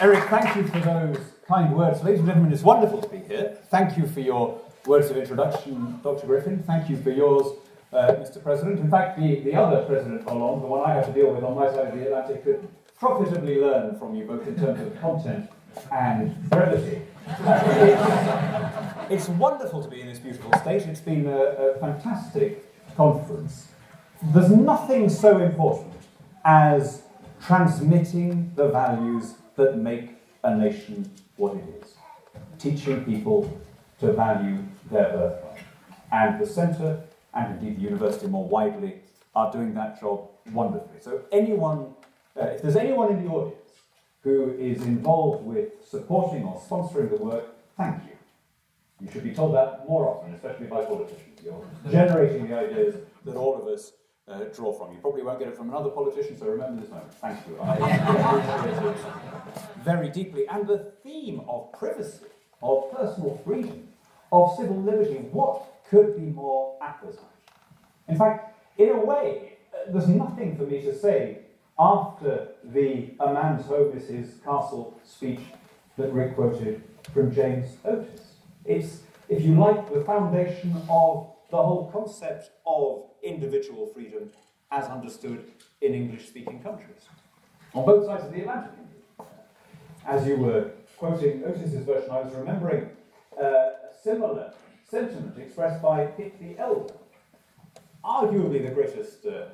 Eric, thank you for those kind words. Ladies and gentlemen, it's wonderful to be here. Thank you for your words of introduction, Dr. Griffin. Thank you for yours, uh, Mr. President. In fact, the, the other President Hollande, the one I have to deal with on my side of the Atlantic, could profitably learn from you both in terms of content and brevity. it's, it's wonderful to be in this beautiful state. It's been a, a fantastic conference. There's nothing so important as transmitting the values that make a nation what it is, teaching people to value their birthright. And the centre, and indeed the university more widely, are doing that job wonderfully. So anyone, uh, if there's anyone in the audience who is involved with supporting or sponsoring the work, thank you. You should be told that more often, especially by politicians. You're generating the ideas that all of us uh, draw from. You probably won't get it from another politician, so remember this moment. Thank you. I appreciate it very deeply. And the theme of privacy, of personal freedom, of civil liberty, what could be more apposite? In fact, in a way, uh, there's nothing for me to say after the A Man's Home is His Castle speech that Rick quoted from James Otis. It's, if you like, the foundation of the whole concept of individual freedom as understood in English speaking countries. On both sides of the Atlantic, As you were quoting Otis's version, I was remembering uh, a similar sentiment expressed by Pitt the Elder, arguably the greatest uh,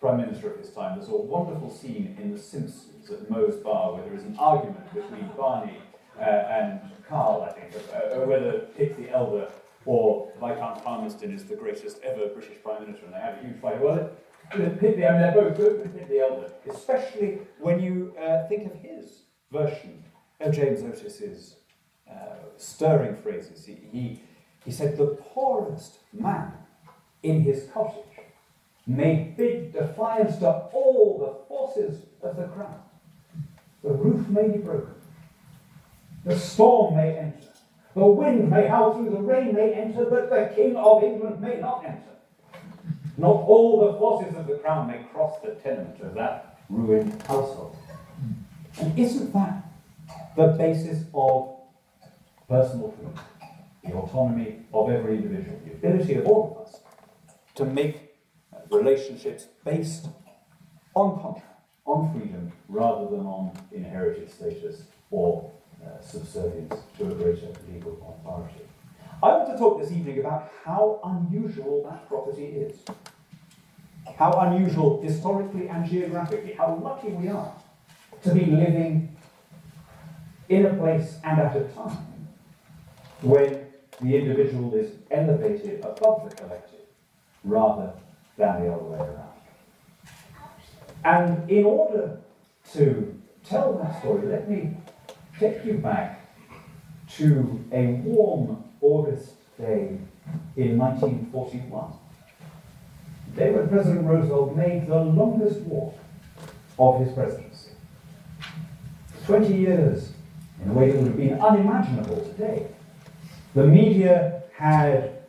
Prime Minister of his time. There's a wonderful scene in The Simpsons at Moe's Bar where there is an argument between Barney uh, and Carl, I think, uh, whether Pitt the Elder or Viscount Palmerston is the greatest ever British Prime Minister, and they have a huge fight. Well, the, I mean, they're both good, but Elder, especially when you uh, think of his version of James Otis's uh, stirring phrases. He, he, he said, The poorest man in his cottage may bid defiance to all the forces of the crown. The roof may be broken, the storm may enter, the wind may howl through, the rain may enter, but the King of England may not enter. Not all the forces of the crown may cross the tenement of that ruined household. And isn't that the basis of personal freedom? The autonomy of every individual, the ability of all of us to make relationships based on contract, on freedom, rather than on inherited status or uh, subservience to a greater legal authority. I want to talk this evening about how unusual that property is. How unusual historically and geographically, how lucky we are to be living in a place and at a time when the individual is elevated above the collective rather than the other way around. And in order to tell that story, let me take you back to a warm August day in 1941. The day when President Roosevelt made the longest walk of his presidency. 20 years in a way that would have been unimaginable today. The media had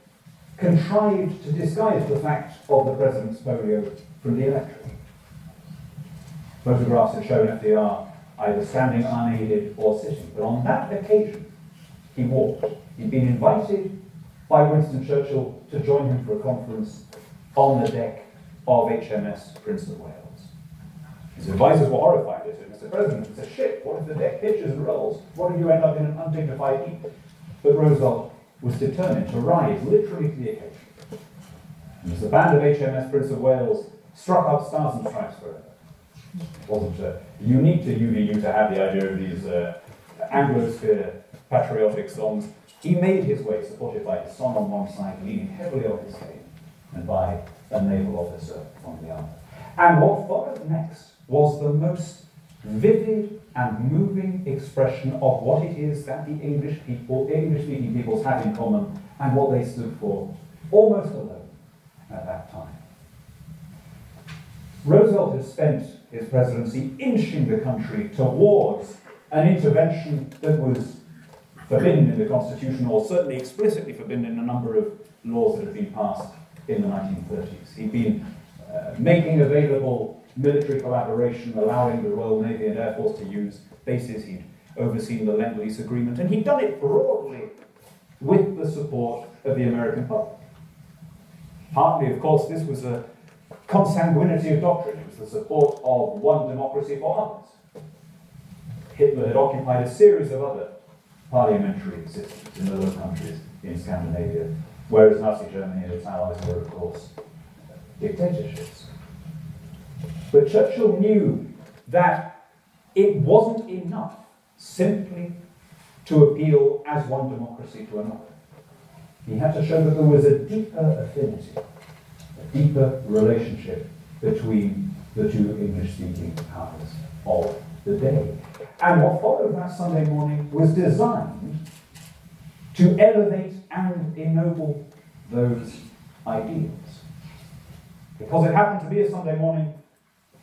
contrived to disguise the fact of the president's polio from the electorate. Photographs had shown FDR either standing unaided or sitting, but on that occasion, he walked. He'd been invited by Winston Churchill to join him for a conference on the deck of HMS Prince of Wales. His advisors were horrified at it. Mr. President, it's a ship. What if the deck pitches and rolls? What if you end up in an undignified heap? But Roosevelt was determined to rise literally to the occasion. And as the band of HMS Prince of Wales struck up Stars and Stripes forever, wasn't uh, unique to UVU to have the idea of these uh, Anglosphere patriotic songs. He made his way, supported by his son on one side, leaning heavily on his cane, and by a naval officer on the other. And what followed next was the most vivid and moving expression of what it is that the English people, English-speaking peoples have in common and what they stood for, almost alone at that time. Roosevelt had spent his presidency inching the country towards an intervention that was forbidden in the Constitution, or certainly explicitly forbidden in a number of laws that had been passed in the 1930s. He'd been uh, making available military collaboration, allowing the Royal Navy and Air Force to use bases. He'd overseen the Lend-Lease Agreement, and he'd done it broadly with the support of the American public. Partly, of course, this was a consanguinity of doctrine. It was the support of one democracy for others. Hitler had occupied a series of other parliamentary systems in the Low Countries in Scandinavia, whereas Nazi Germany and its allies were, of course, dictatorships. But Churchill knew that it wasn't enough simply to appeal as one democracy to another. He had to show that there was a deeper affinity, deeper relationship between the two English-speaking powers of the day. And what followed that Sunday morning was designed to elevate and ennoble those ideals. Because it happened to be a Sunday morning,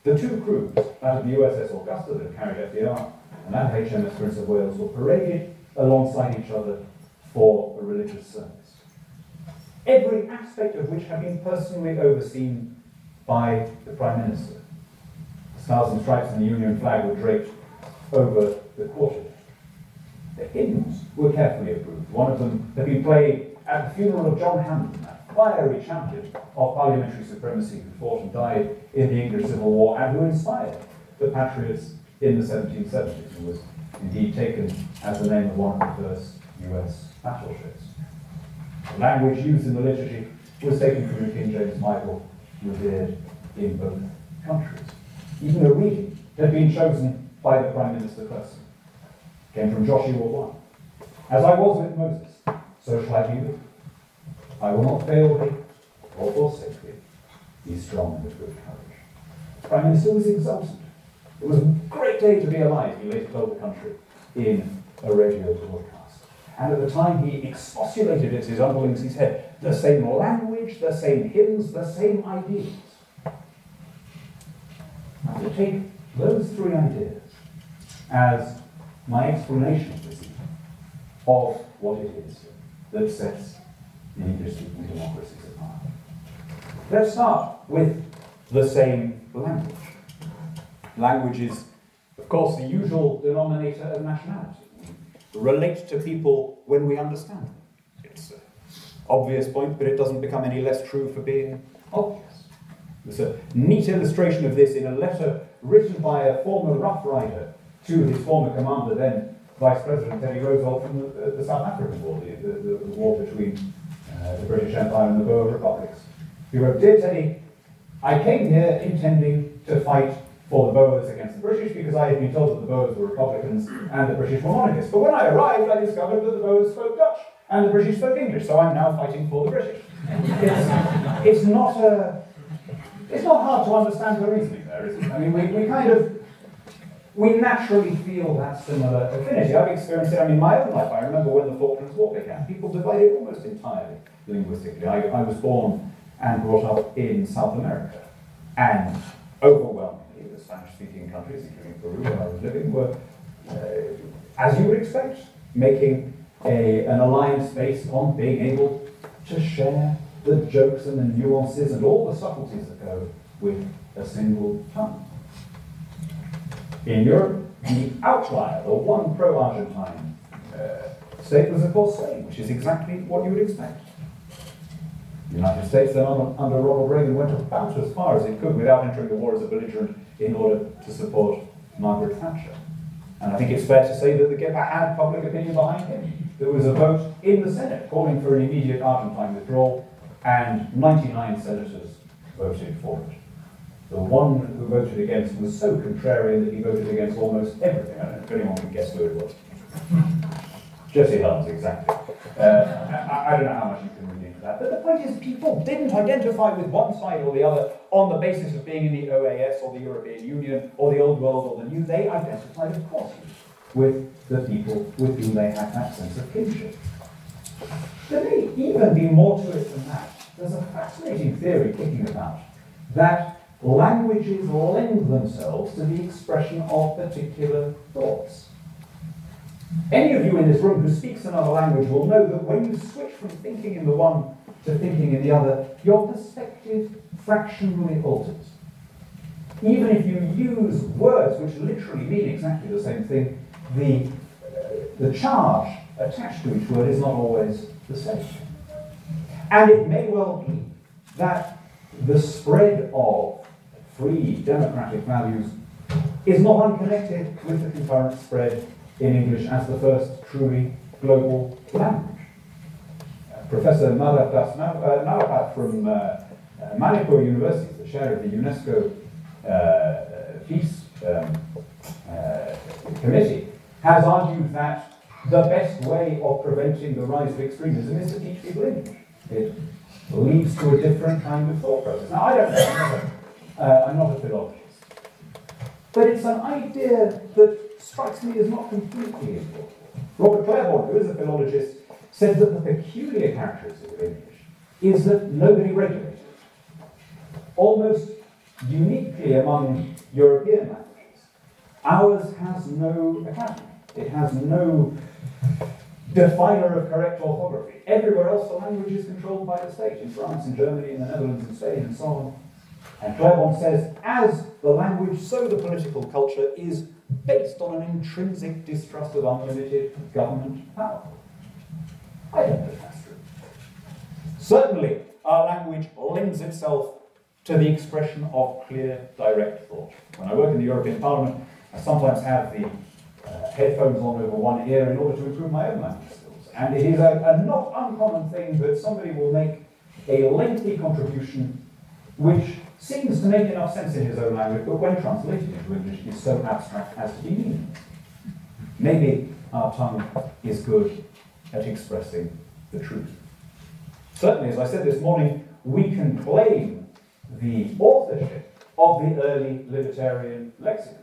the two crews, that of the USS Augusta that carried FDR and that HMS Prince of Wales, were paraded alongside each other for a religious service. Every aspect of which had been personally overseen by the Prime Minister. The stars and stripes and the Union flag were draped over the quarterdeck. The hymns were carefully approved. One of them had been played at the funeral of John Hampden, that fiery champion of parliamentary supremacy who fought and died in the English Civil War and who inspired the patriots in the 1770s and was indeed taken as the name of one of the first US battleships. The language used in the liturgy was taken from the King James Bible, revered in both countries. Even the reading had been chosen by the Prime Minister person. Came from Joshua 1. As I was with Moses, so shall I be with you. I will not fail thee or forsake thee. Be strong and of good courage. Prime Minister was exultant. It was a great day to be alive, he later told the country in a radio broadcast. And at the time he expostulated at his underlings, he said, the same language, the same hymns, the same ideals. I to take those three ideas as my explanation this evening of what it is that sets the English-speaking democracies apart. Let's start with the same language. Language is, of course, the usual denominator of nationality. Relate to people when we understand them. It's an obvious point, but it doesn't become any less true for being obvious. There's a neat illustration of this in a letter written by a former Rough Rider to his former commander, then Vice President Teddy Roosevelt from the, uh, the South African War, the, the, the war between uh, the British Empire and the Boer Republics. He wrote, Dear Teddy, I came here intending to fight for the Boers against the British because I had been told that the Boers were Republicans and the British were monarchists. But when I arrived, I discovered that the Boers spoke Dutch and the British spoke English, so I'm now fighting for the British. It's, it's not a, it's not hard to understand the reasoning there, is it? I mean, we, we kind of, we naturally feel that similar affinity. I've experienced it, I mean, my own life, I remember when the Falklands War began, people divided almost entirely linguistically. I, I was born and brought up in South America, and overwhelmingly, Spanish-speaking countries, including Peru, where I was living, were, uh, as you would expect, making a, an alliance based on being able to share the jokes and the nuances and all the subtleties that go with a single tongue. In Europe, the outlier, the one pro-Argentine uh, state was, of course, Spain, which is exactly what you would expect. The United States then under Ronald Reagan went about as far as it could without entering the war as a belligerent in order to support Margaret Thatcher. And I think it's fair to say that the Gipper had public opinion behind him. There was a vote in the Senate calling for an immediate Argentine withdrawal, and 99 senators voted for it. The one who voted against was so contrarian that he voted against almost everything. I don't know if anyone can guess who it was. Jesse Helms, exactly. Uh, I, I, don't know how much you that. But the point is, people didn't identify with one side or the other on the basis of being in the OAS or the European Union or the Old World or the New. They identified, of course, with the people with whom they had that sense of kinship. There may even be more to it than that. There's a fascinating theory kicking about that languages lend themselves to the expression of particular thoughts. Any of you in this room who speaks another language will know that when you switch from thinking in the one to thinking in the other, your perspective fractionally alters. Even if you use words which literally mean exactly the same thing, the uh, the charge attached to each word is not always the same. And it may well be that the spread of free democratic values is not unconnected with the concurrent spread in English as the first truly global language. Professor Marapat uh, from uh, uh, Manipur University, the chair of the UNESCO Peace um, Committee, has argued that the best way of preventing the rise of extremism is to teach people English. It leads to a different kind of thought process. Now, I don't know, I'm not a, uh, I'm not a philologist, but it's an idea that strikes me as not completely important. Robert Claiborne, who is a philologist, said that the peculiar characteristic of English is that nobody regulates it. Almost uniquely among European languages, ours has no academy. It has no definer of correct orthography. Everywhere else, the language is controlled by the state, in France, in Germany, in the Netherlands, in Spain, and so on. And Claiborne says, as the language, so the political culture is based on an intrinsic distrust of unlimited government power. I don't if that's. Certainly, our language lends itself to the expression of clear, direct thought. When I work in the European Parliament, I sometimes have the uh, headphones on over one ear in order to improve my own language skills. And it is a, a not uncommon thing that somebody will make a lengthy contribution which seems to make enough sense in his own language, but when translated into English is so abstract as to be meaningless. Maybe our tongue is good at expressing the truth. Certainly, as I said this morning, we can claim the authorship of the early libertarian lexicon.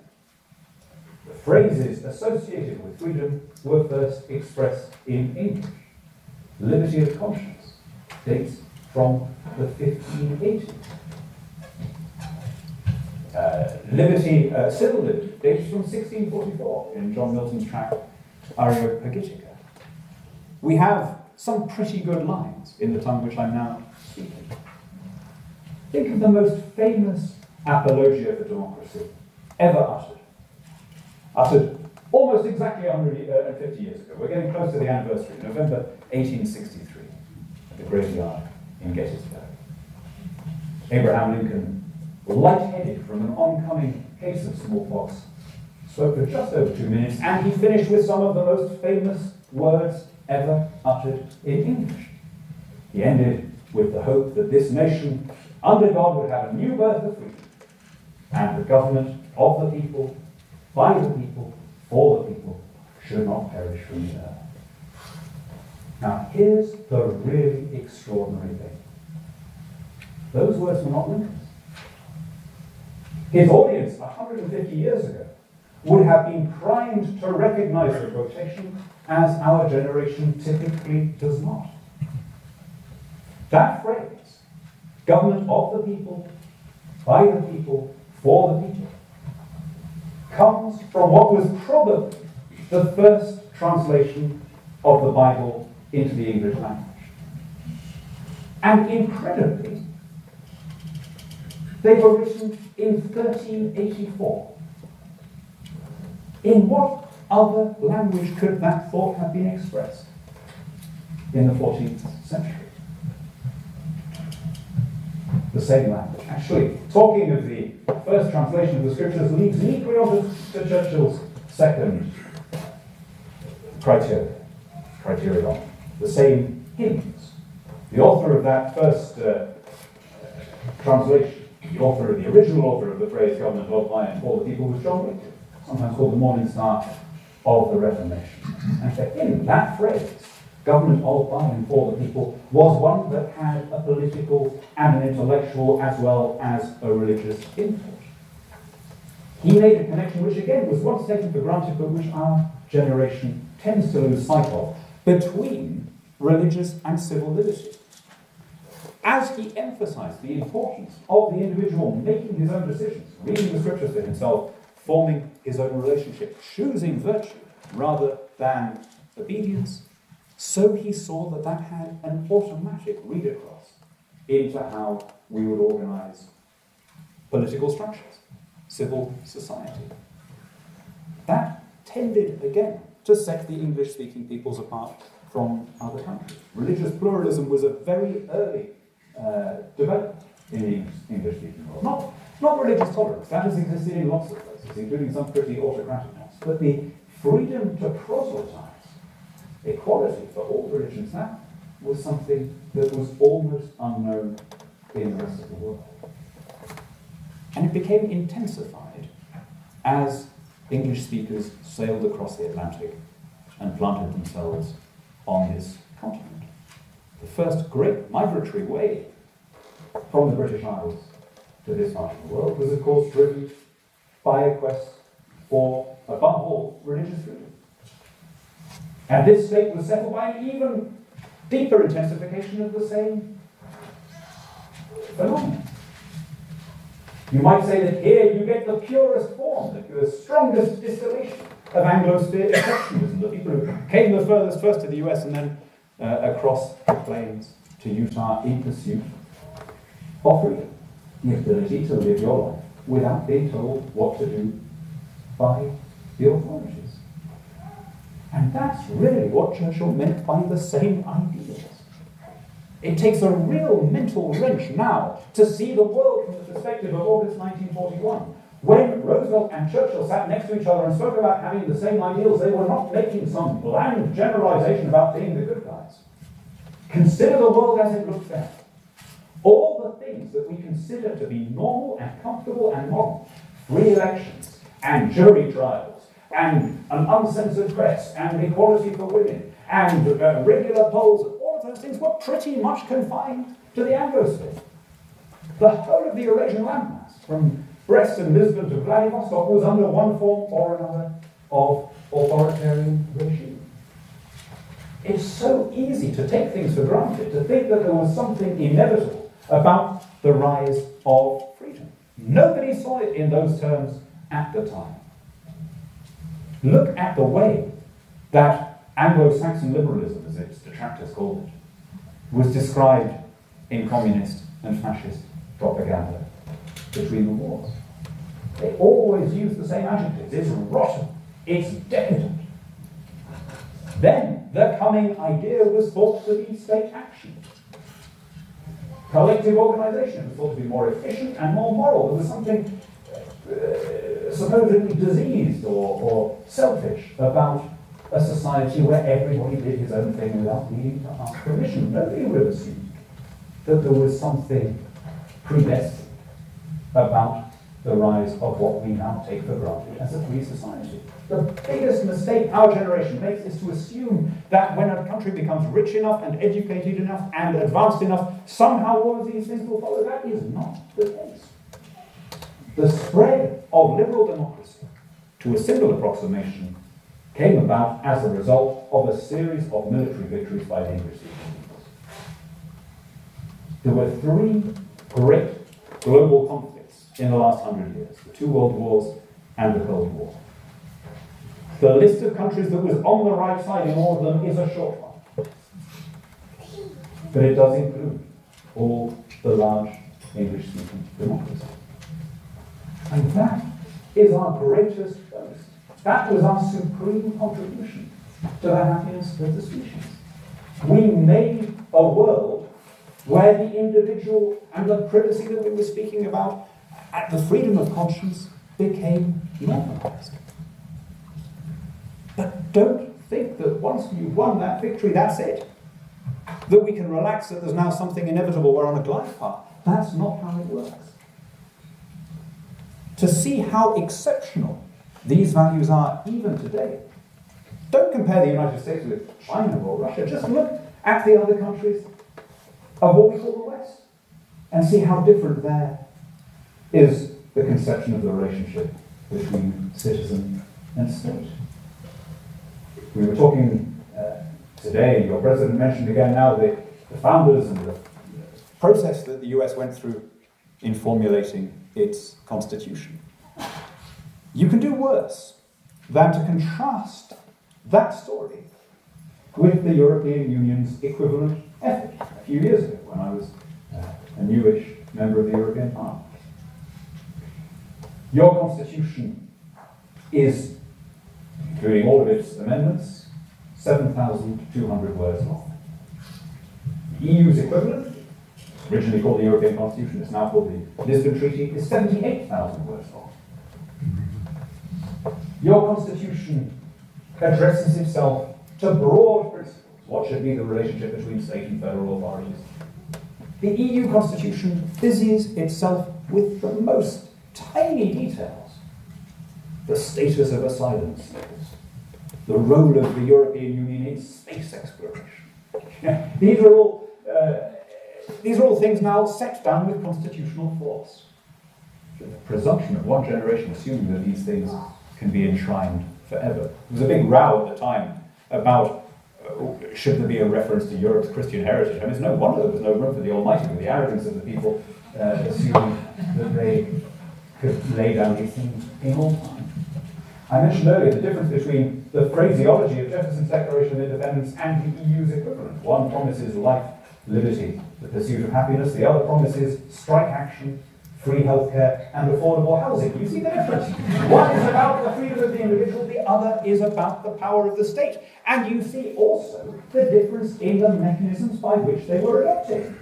The phrases associated with freedom were first expressed in English. Liberty of conscience dates from the 1580s. Uh, liberty, uh, civil liberty, dates from 1644 in John Milton's tract Areopagitica. We have some pretty good lines in the tongue which I'm now speaking. Think of the most famous apologia for democracy ever uttered. Uttered almost exactly 150 uh, years ago. We're getting close to the anniversary, November 1863, at the graveyard in Gettysburg. Abraham Lincoln lightheaded from an oncoming case of smallpox, spoke for just over two minutes, and he finished with some of the most famous words ever uttered in English. He ended with the hope that this nation, under God, would have a new birth of freedom, and the government of the people, by the people, for the people, should not perish from the earth. Now, here's the really extraordinary thing. Those words were not Lincoln's. His audience 150 years ago would have been primed to recognize the quotation as our generation typically does not. That phrase, government of the people, by the people, for the people, comes from what was probably the first translation of the Bible into the English language. And incredibly, they were written in 1384. In what other language could that thought have been expressed in the 14th century? The same language. Actually, talking of the first translation of the scriptures leads neatly on to Churchill's second criteria, criterion, the same hymns. The author of that first uh, translation the author, of the original author of the phrase government of, by, and for the people was John Wycliffe, sometimes called the Morning Star of the Reformation. And for him, that phrase, government of, by, and for the people, was one that had a political and an intellectual as well as a religious import. He made a connection which, again, was once taken for granted, but which our generation tends to lose sight of, between religious and civil liberty as he emphasized the importance of the individual making his own decisions, reading the scriptures for himself, forming his own relationship, choosing virtue rather than obedience, so he saw that that had an automatic read across into how we would organize political structures, civil society. That tended, again, to set the English speaking peoples apart from other countries. Religious pluralism was a very early uh, development in the English speaking world. Not, not religious tolerance, that has existed in lots of places, including some pretty autocratic ones, but the freedom to proselytize, equality for all religions, that was something that was almost unknown in the rest of the world. And it became intensified as English speakers sailed across the Atlantic and planted themselves on this continent. The first great migratory wave from the British Isles to this part of the world was, of course, driven by a quest for, above all, religious freedom. And this state was settled by an even deeper intensification of the same phenomenon. You might say that here you get the purest form, the strongest distillation of Anglo-exceptionalism, the people who came the furthest first to the US and then uh, across the plains to Utah in pursuit of freedom, the ability to live your life without being told what to do by the authorities. And that's really what Churchill meant by the same ideas. It takes a real mental wrench now to see the world from the perspective of August 1941. When Roosevelt and Churchill sat next to each other and spoke about having the same ideals, they were not making some bland generalization about being the good guys. Consider the world as it looks then. Things that we consider to be normal and comfortable and modern, free elections and jury trials, and an uncensored press, and equality for women, and uh, regular polls, all of those things were pretty much confined to the Anglosphere. The whole of the Eurasian landmass, from Brest and Lisbon to Vladivostok, was under one form or another of authoritarian regime. It's so easy to take things for granted, to think that there was something inevitable about the rise of freedom. Nobody saw it in those terms at the time. Look at the way that Anglo-Saxon liberalism, as its detractors called it, was described in communist and fascist propaganda between the wars. They always use the same adjectives. It's rotten. It's decadent. Then the coming idea was thought to be state action. Collective organization was thought to be more efficient and more moral. There was something uh, supposedly diseased or, or selfish about a society where everybody did his own thing without needing to ask permission. Nobody would assume that there was something predestined about the rise of what we now take for granted as a free society. The biggest mistake our generation makes is to assume that when a country becomes rich enough and educated enough and advanced enough, somehow all of these things will follow. That is not the case. The spread of liberal democracy to a single approximation came about as a result of a series of military victories by the English. There were three great global conflicts in the last hundred years the two world wars and the Cold War. The list of countries that was on the right side in all of them is a short one. But it does include all the large English speaking democracies. And that is our greatest boast. That was our supreme contribution to the happiness of the species. We made a world where the individual and the privacy that we were speaking about, at the freedom of conscience, became normalized. But don't think that once you've won that victory, that's it. That we can relax, that there's now something inevitable, we're on a glide path. That's not how it works to see how exceptional these values are even today. Don't compare the United States with China or Russia. Just look at the other countries of what we call the West and see how different there is the conception of the relationship between citizen and state. We were talking uh, today, your president mentioned again now the, the founders and the process that the US went through in formulating its constitution. You can do worse than to contrast that story with the European Union's equivalent effort a few years ago when I was uh, a newish member of the European Parliament. Your constitution is including all of its amendments, 7,200 words long. The EU's equivalent, originally called the European Constitution, it's now called the Lisbon Treaty, is 78,000 words long. Your Constitution addresses itself to broad principles. What should be the relationship between state and federal authorities? The EU Constitution busies itself with the most tiny details. The status of asylum seekers, the role of the European Union in space exploration. these, are all, uh, these are all things now set down with constitutional force. The presumption of one generation assuming that these things can be enshrined forever. There was a big row at the time about uh, should there be a reference to Europe's Christian heritage. I mean, there's no wonder there was no room for the Almighty with the arrogance of the people uh, assuming that they could lay down these things in all time. I mentioned earlier the difference between the phraseology of Jefferson's Declaration of Independence and the EU's equivalent. One promises life, liberty, the pursuit of happiness. The other promises strike action, free healthcare, and affordable housing. You see the difference. One is about the freedom of the individual, the other is about the power of the state. And you see also the difference in the mechanisms by which they were adopted.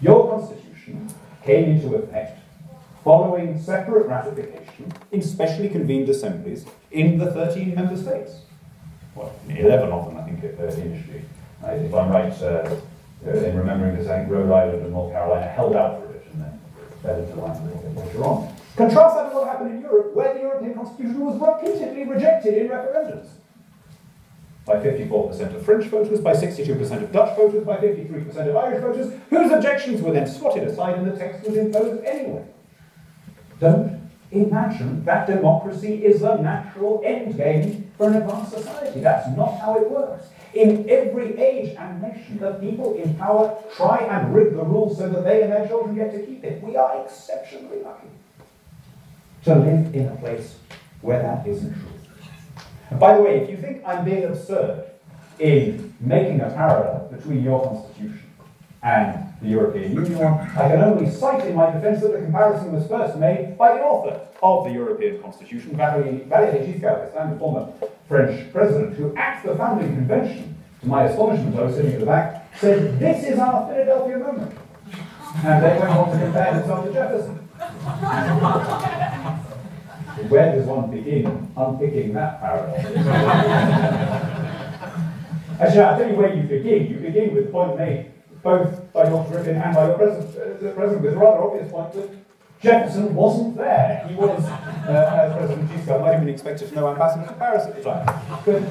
Your constitution came into effect following separate ratification in specially convened assemblies in the 13 member states. Well, 11 of them, I think, uh, initially. Uh, if I'm right uh, uh, in remembering this, I think Rhode Island and North Carolina held out for it and then fell into line a little bit later on. Contrast that with what happened in Europe, where the European Constitution was repeatedly rejected in referendums. By 54% of French voters, by 62% of Dutch voters, by 53% of Irish voters, whose objections were then swatted aside and the text was imposed anyway. Don't imagine that democracy is a natural endgame for an advanced society. That's not how it works. In every age and nation, the people in power try and rig the rules so that they and their children get to keep it. We are exceptionally lucky to live in a place where that isn't true. By the way, if you think I'm being absurd in making a parallel between your constitution and the European Union I can only cite in my defense that the comparison was first made by the author of the European Constitution, Valéry Giscard d'Estaing, the former French president, who at the founding convention, to my astonishment, I was sitting at the back, said, This is our Philadelphia moment. And they went on to compare themselves to Jefferson. Where does one begin unpicking that parallel? Actually, I'll tell you where you begin. You begin with point made both by Dr. Griffin and by your president, uh, with a rather obvious point that Jefferson wasn't there. He was, uh, as President Giscard might have been expected to know, ambassador to Paris at the time. But,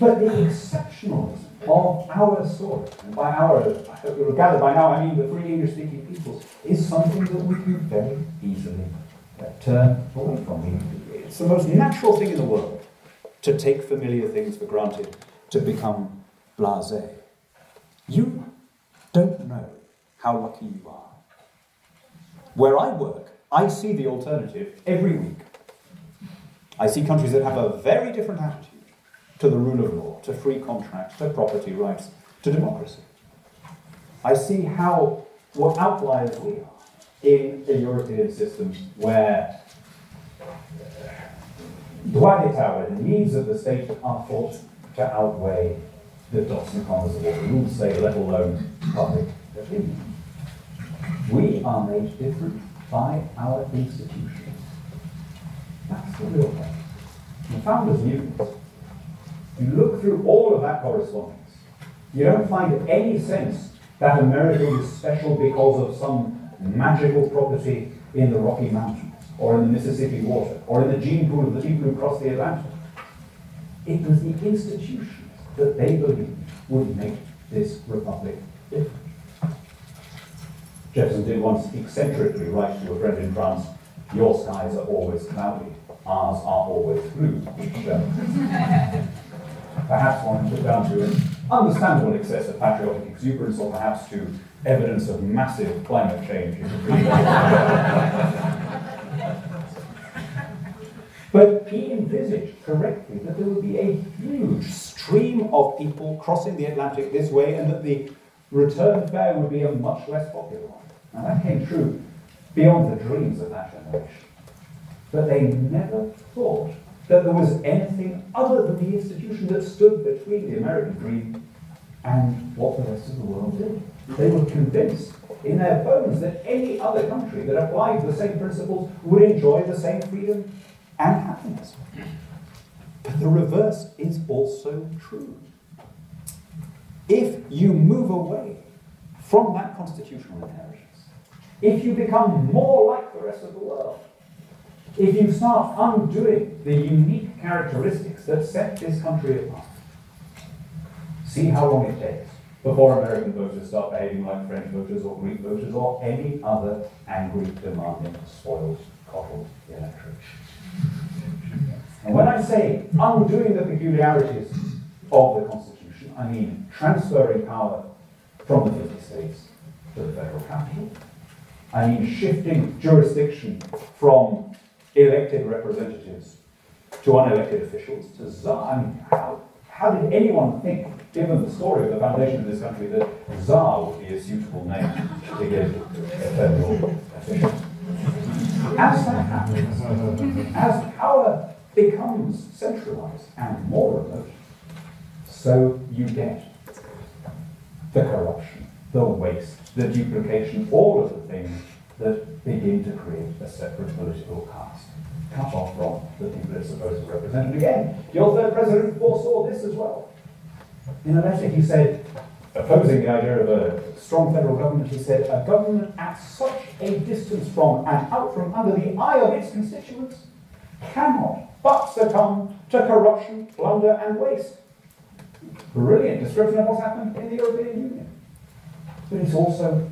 but the exceptionalism of our story, and by our, I hope you'll gather by now, I mean the free English-speaking peoples, is something that we can very easily uh, turn away from. It's the most natural thing in the world to take familiar things for granted, to become blasé. You don't know how lucky you are. Where I work, I see the alternative every week. I see countries that have a very different attitude to the rule of law, to free contract, to property rights, to democracy. I see how what outliers we are in a European system where d'etat, the needs of the state are thought to outweigh the dots and commas of what the rules say, let alone public opinion. We are made different by our institutions. That's the real point. The founders knew this. You look through all of that correspondence, you don't find any sense that America is special because of some magical property in the Rocky Mountains, or in the Mississippi water, or in the gene pool of the people who crossed the Atlantic. It was the institutions that they believed would make this republic different. Jefferson did once eccentrically write to a friend in France, your skies are always cloudy, ours are always blue, perhaps one took down to an understandable excess of patriotic exuberance or perhaps to evidence of massive climate change But he envisaged correctly that there would be a huge stream of people crossing the Atlantic this way and that the return fare would be a much less popular one. And that came true beyond the dreams of that generation. but they never thought that there was anything other than the institution that stood between the American dream and what the rest of the world did. They were convinced in their bones that any other country that applied the same principles would enjoy the same freedom and happiness. But the reverse is also true. If you move away from that constitutional inheritance, if you become more like the rest of the world, if you start undoing the unique characteristics that set this country apart, see how long it takes before American voters start behaving like French voters or Greek voters or any other angry, demanding, spoiled, coddled electorate. And when I say undoing the peculiarities of the Constitution, I mean transferring power from the 50 states to the federal capital. I mean shifting jurisdiction from elected representatives to unelected officials to. I mean, how, how did anyone think, given the story of the foundation of this country, that czar would be a suitable name to give a federal? As that happens, as power becomes centralized and more remote, so you get the corruption, the waste, the duplication, all of the things that begin to create a separate political caste, cut off from the people it's supposed to represent. And again, your third president foresaw this as well. In a letter, he said, opposing the idea of a strong federal government, he said, a government at such a distance from and out from under the eye of its constituents cannot but succumb to corruption, plunder, and waste. Brilliant description of what's happened in the European Union. But it's also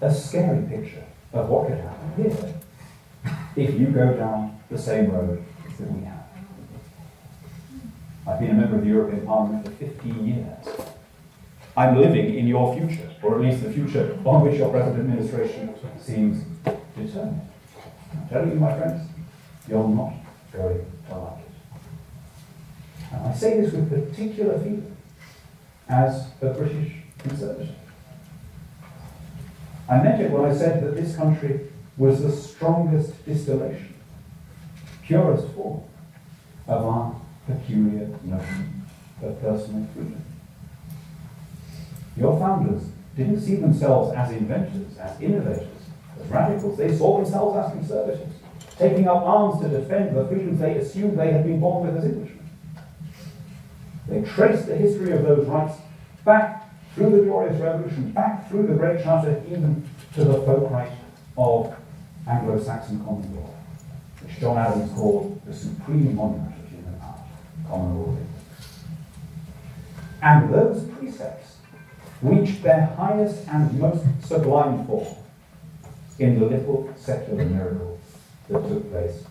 a scary picture of what could happen here if you go down the same road that we have. I've been a member of the European Parliament for 15 years. I'm living in your future, or at least the future on which your present administration seems determined. I'm telling you, my friends, you're not going to like it. And I say this with particular feeling as a British conservative. I meant it when I said that this country was the strongest distillation, purest form of our peculiar notion of personal freedom. Your founders didn't see themselves as inventors, as innovators, as radicals. They saw themselves as conservatives, taking up arms to defend the freedoms they assumed they had been born with as Englishmen. They traced the history of those rights back through the Glorious Revolution, back through the Great Charter, even to the folk right of Anglo-Saxon common law, which John Adams called the supreme monument of human art, common law. And those precepts reached their highest and most sublime form in the little secular miracle that took place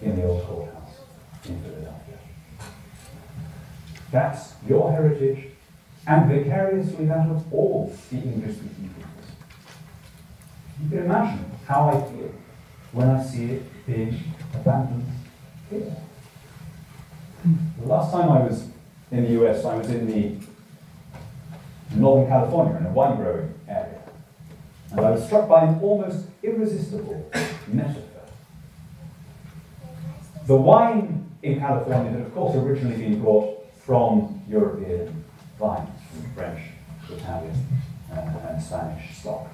in the old courthouse in Philadelphia. That's your heritage and vicariously that of all the English-speaking peoples. You can imagine how I feel when I see it being abandoned here. The last time I was in the US, I was in the Northern California in a wine growing area. And I was struck by an almost irresistible metaphor. The wine in California had, of course, originally been brought from European vines, from French, Italian, uh, and Spanish stock.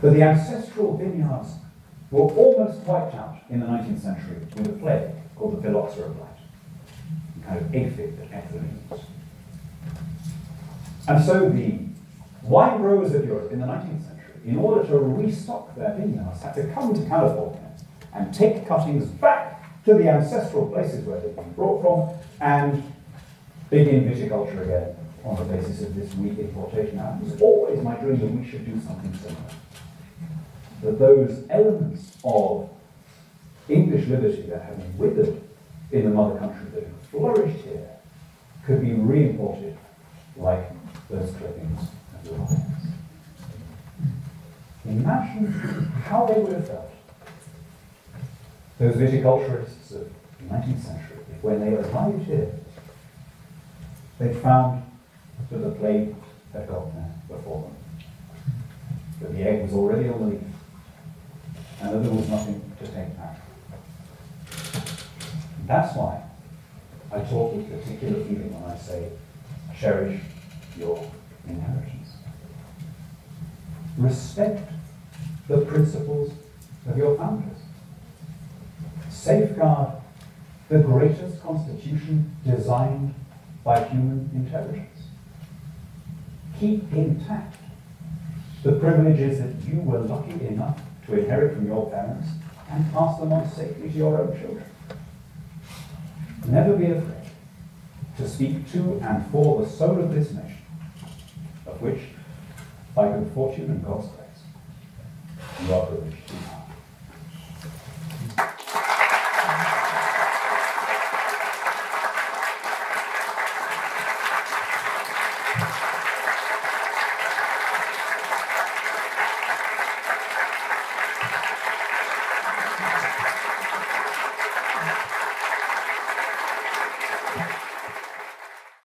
But the ancestral vineyards were almost wiped out in the 19th century with a plague called the phylloxera blight, a kind of aphid that ate the leaves. And so the wine growers of Europe in the 19th century, in order to restock their vineyards, had to come to California and take cuttings back to the ancestral places where they'd been brought from and begin viticulture again on the basis of this weak importation. Now, it was always my dream that we should do something similar. That those elements of English liberty that have been withered in the mother country that have flourished here could be re-imported like clippings of the lions. Imagine how they would have felt, those viticulturists of the 19th century, when they arrived here, they found that the plague had got there before them. That the egg was already on the leaf, and that there was nothing to take back. That's why I talk with particular feeling when I say, cherish your inheritance. Respect the principles of your founders. Safeguard the greatest constitution designed by human intelligence. Keep intact the privileges that you were lucky enough to inherit from your parents and pass them on safely to your own children. Never be afraid to speak to and for the soul of this nation, of which, by good fortune and grace, you are privileged